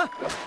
Huh?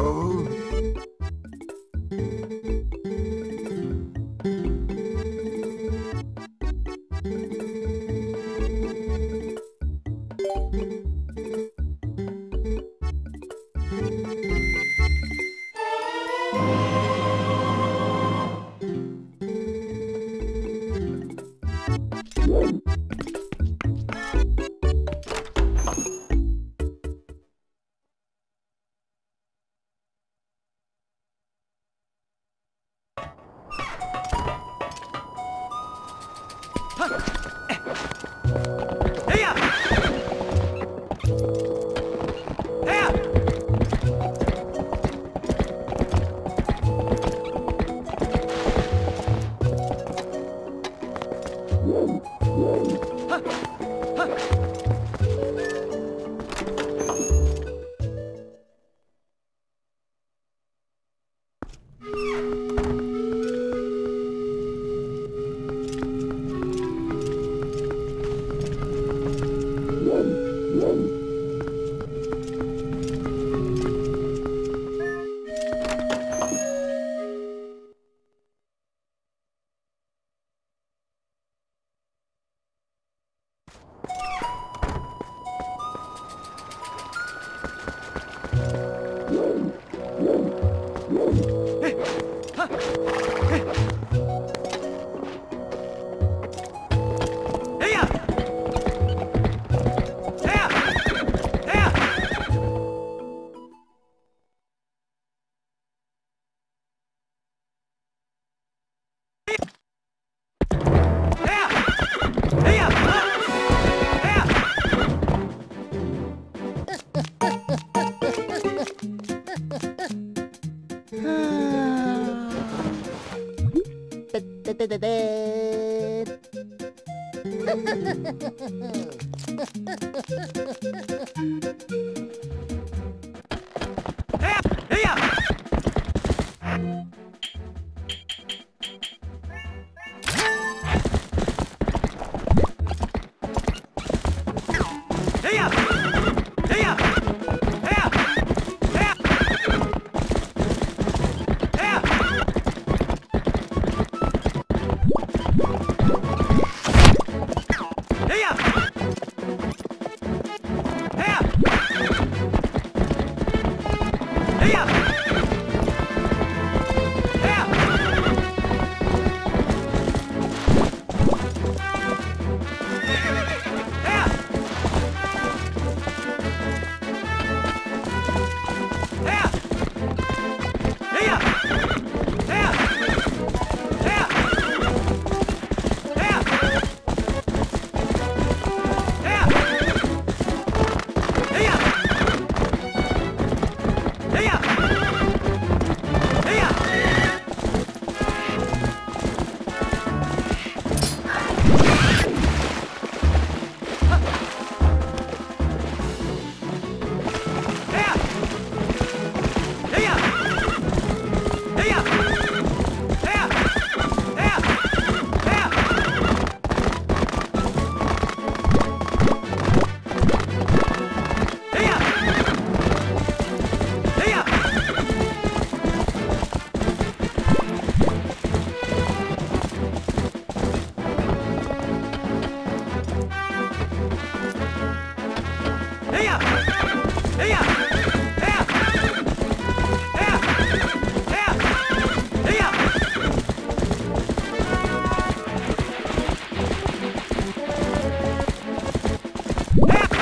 Oh. Ah! Da, da, da, da. hey, hey, Ah!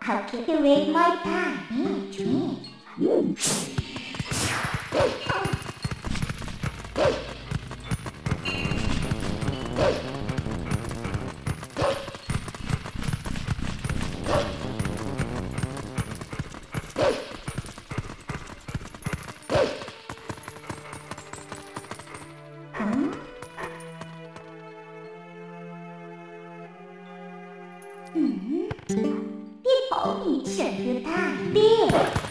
I'll keep you wait my time. 嗯，你保你舍不大地。